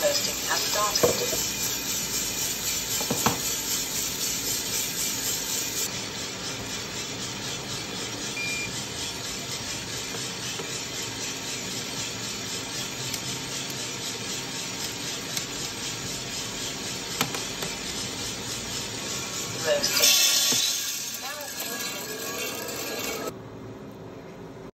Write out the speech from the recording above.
Posting has started. Roasting.